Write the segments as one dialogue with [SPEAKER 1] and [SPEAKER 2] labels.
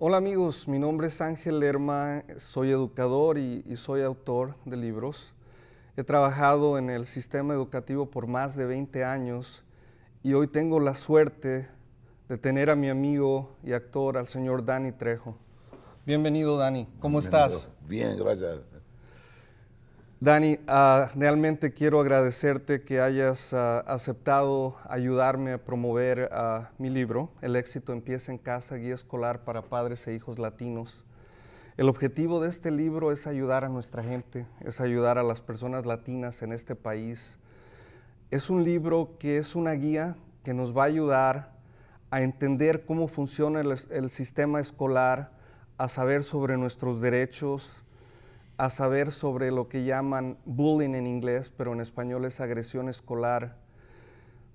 [SPEAKER 1] Hola amigos, mi nombre es Ángel Lerma, soy educador y, y, soy autor de libros. He trabajado en el sistema educativo por más de 20 años y hoy tengo la suerte de tener a mi amigo y actor, al señor Dani Trejo. Bienvenido Dani, ¿cómo
[SPEAKER 2] Bienvenido.
[SPEAKER 1] estás?
[SPEAKER 2] Bien, gracias.
[SPEAKER 1] Dani, ah, realmente quiero agradecerte que hayas ah, aceptado ayudarme a promover ah, mi libro, El éxito empieza en casa, guía escolar para padres e hijos latinos. El objetivo de este libro es ayudar a nuestra gente, es ayudar a las personas latinas en este país. Es un libro que es una guía que nos va a ayudar a entender cómo funciona el, el sistema escolar, a saber sobre nuestros derechos, a saber sobre lo que llaman bullying en inglés, pero en español es agresión escolar.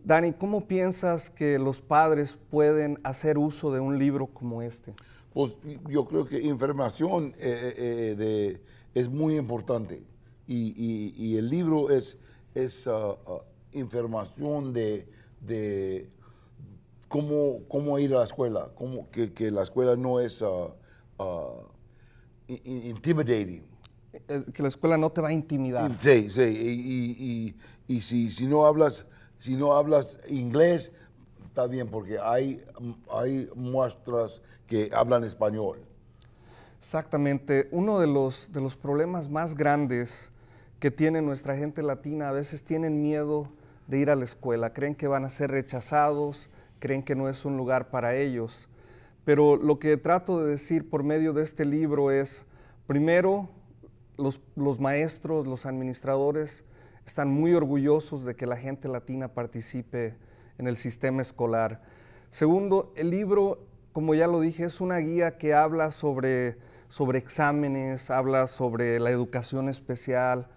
[SPEAKER 1] Dani, ¿cómo piensas que los padres pueden hacer uso de un libro como este?
[SPEAKER 2] Pues yo creo que información eh, eh, de, es muy importante y, el libro es, es uh, uh, información de, de cómo, cómo, ir a la escuela, cómo, que, la escuela no es uh, intimidating
[SPEAKER 1] eh, que la escuela no te va a intimidar.
[SPEAKER 2] Sí, sí, y, y, y, si, si, no hablas, si no hablas inglés, está bien, porque hay, hay muestras que hablan español.
[SPEAKER 1] Exactamente. Uno de los, de los problemas más grandes que tiene nuestra gente latina, a veces tienen miedo de ir a la escuela, creen que van a ser rechazados, creen que no es un lugar para ellos. Pero lo que trato de decir por medio de este libro es, primero, los, los, maestros, los administradores están muy orgullosos de que la gente latina participe en el sistema escolar. Segundo, el libro, como ya lo dije, es una guía que habla sobre, sobre exámenes, habla sobre la educación especial.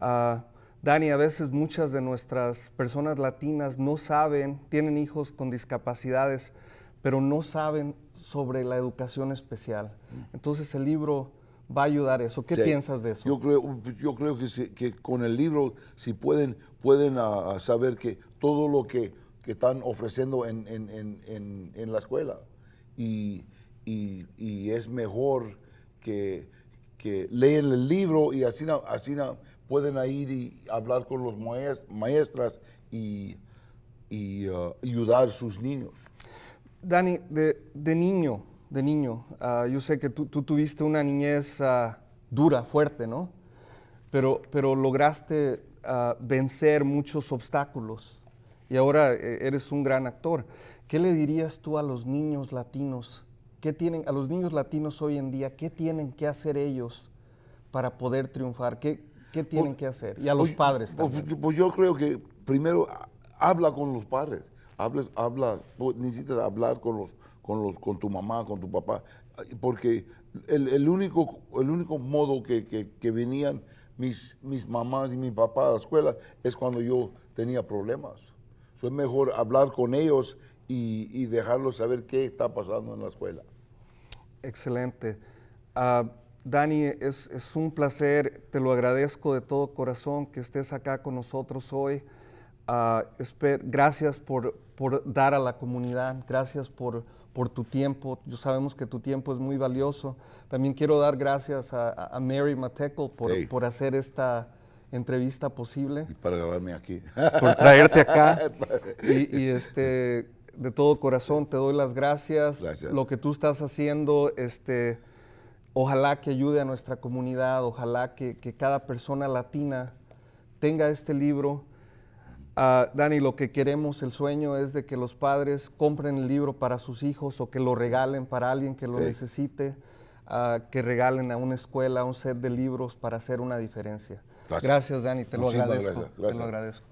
[SPEAKER 1] Uh, Dani, a veces muchas de nuestras personas latinas no saben, tienen hijos con discapacidades, pero no saben sobre la educación especial. Entonces el libro va a ayudar eso. ¿Qué sí. piensas de eso?
[SPEAKER 2] Yo creo, yo creo que, si, que con el libro, si pueden, pueden uh, saber que todo lo que, que están ofreciendo en, en, en, en la escuela y, y, y, es mejor que, que leen el libro y así, así pueden ir y hablar con los maestras y, y uh, ayudar a sus niños.
[SPEAKER 1] Dani, de, de niño, de niño. Uh, yo sé que tú, tú tuviste una niñez uh, dura, fuerte, ¿no? Pero, pero lograste uh, vencer muchos obstáculos y ahora eh, eres un gran actor. ¿Qué le dirías tú a los niños latinos? ¿Qué tienen, a los niños latinos hoy en día, qué tienen que hacer ellos para poder triunfar? ¿Qué, qué tienen pues, que hacer? Y a los
[SPEAKER 2] pues,
[SPEAKER 1] padres
[SPEAKER 2] pues,
[SPEAKER 1] también.
[SPEAKER 2] Pues yo creo que primero habla con los padres. Hables, habla, necesitas hablar con los, con, los, con tu mamá, con tu papá, porque el, el único, el único modo que, que, que, venían mis, mis mamás y mi papá a la escuela es cuando yo tenía problemas. So, es mejor hablar con ellos y, y, dejarlos saber qué está pasando en la escuela.
[SPEAKER 1] Excelente. Uh, Dani, es, es un placer, te lo agradezco de todo corazón que estés acá con nosotros hoy. Uh, esper, gracias por, por, dar a la comunidad, gracias por, por, tu tiempo. Yo sabemos que tu tiempo es muy valioso. También quiero dar gracias a, a Mary Mateco por,
[SPEAKER 2] hey.
[SPEAKER 1] por, hacer esta entrevista posible.
[SPEAKER 2] Y para grabarme aquí.
[SPEAKER 1] Por traerte acá. y, y, este, de todo corazón te doy las gracias.
[SPEAKER 2] gracias.
[SPEAKER 1] Lo que tú estás haciendo, este, ojalá que ayude a nuestra comunidad, ojalá que, que cada persona latina tenga este libro Uh, Dani, lo que queremos, el sueño es de que los padres compren el libro para sus hijos o que lo regalen para alguien que lo
[SPEAKER 2] Sí.
[SPEAKER 1] necesite, uh, que regalen a una escuela un set de libros para hacer una diferencia.
[SPEAKER 2] Gracias.
[SPEAKER 1] Gracias, Dani, te lo agradezco.
[SPEAKER 2] gracias.
[SPEAKER 1] Te lo agradezco.